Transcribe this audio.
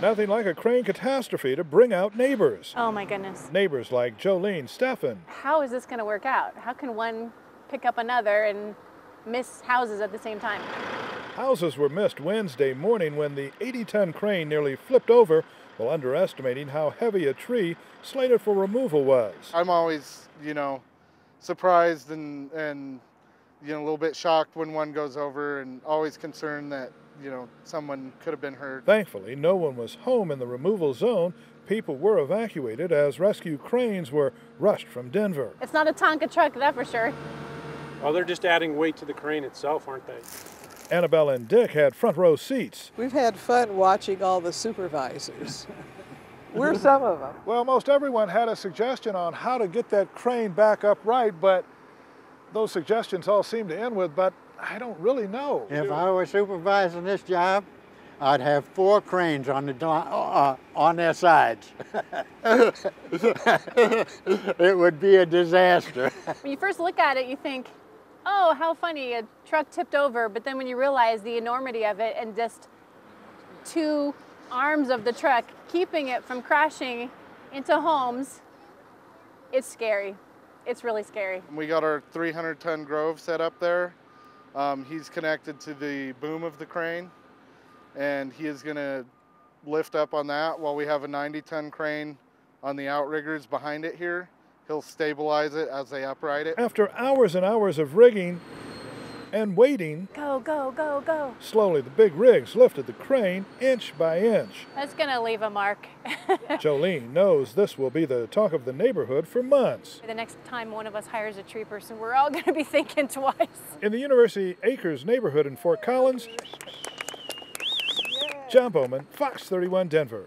Nothing like a crane catastrophe to bring out neighbors. Oh my goodness. Neighbors like Jolene Steffen. How is this going to work out? How can one pick up another and miss houses at the same time? Houses were missed Wednesday morning when the 80 ton crane nearly flipped over while underestimating how heavy a tree slated for removal was. I'm always, you know, surprised and, and you know, a little bit shocked when one goes over and always concerned that, you know, someone could have been hurt. Thankfully, no one was home in the removal zone. People were evacuated as rescue cranes were rushed from Denver. It's not a Tonka truck, that for sure. Well, they're just adding weight to the crane itself, aren't they? Annabelle and Dick had front row seats. We've had fun watching all the supervisors. We're some of them. Well, most everyone had a suggestion on how to get that crane back upright, but those suggestions all seem to end with, but I don't really know. If I were supervising this job, I'd have four cranes on the uh, on their sides. it would be a disaster. When you first look at it, you think, oh, how funny, a truck tipped over. But then when you realize the enormity of it and just two arms of the truck keeping it from crashing into homes, it's scary. It's really scary. We got our 300 ton Grove set up there. Um, he's connected to the boom of the crane and he is gonna lift up on that while we have a 90 ton crane on the outriggers behind it here. He'll stabilize it as they upright it. After hours and hours of rigging and waiting, go, go, go, go. Slowly, the big rigs lifted the crane inch by inch. That's going to leave a mark. Jolene knows this will be the talk of the neighborhood for months. The next time one of us hires a tree person, we're all going to be thinking twice. In the University Acres neighborhood in Fort Collins, Jon Bowman, Fox 31 Denver.